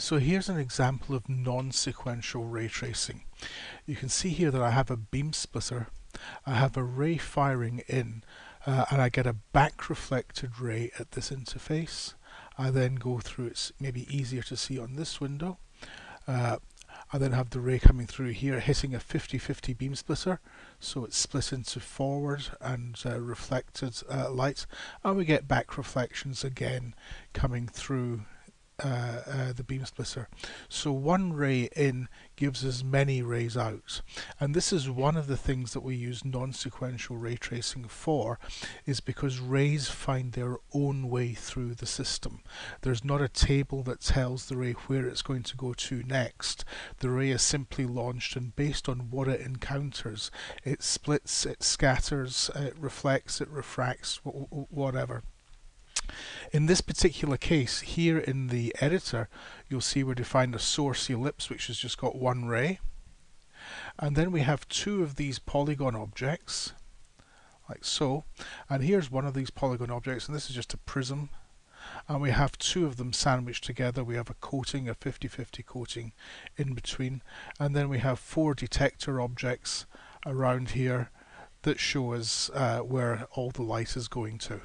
So here's an example of non-sequential ray tracing. You can see here that I have a beam splitter, I have a ray firing in, uh, and I get a back reflected ray at this interface. I then go through, it's maybe easier to see on this window. Uh, I then have the ray coming through here hitting a 50-50 beam splitter so it's split into forward and uh, reflected uh, light and we get back reflections again coming through uh, uh, the beam splitter. So one ray in gives us many rays out. And this is one of the things that we use non-sequential ray tracing for, is because rays find their own way through the system. There's not a table that tells the ray where it's going to go to next. The ray is simply launched and based on what it encounters, it splits, it scatters, it reflects, it refracts, whatever. In this particular case, here in the editor, you'll see we defined a source ellipse, which has just got one ray. And then we have two of these polygon objects, like so. And here's one of these polygon objects, and this is just a prism. And we have two of them sandwiched together. We have a coating, a 50-50 coating in between. And then we have four detector objects around here that show us uh, where all the light is going to.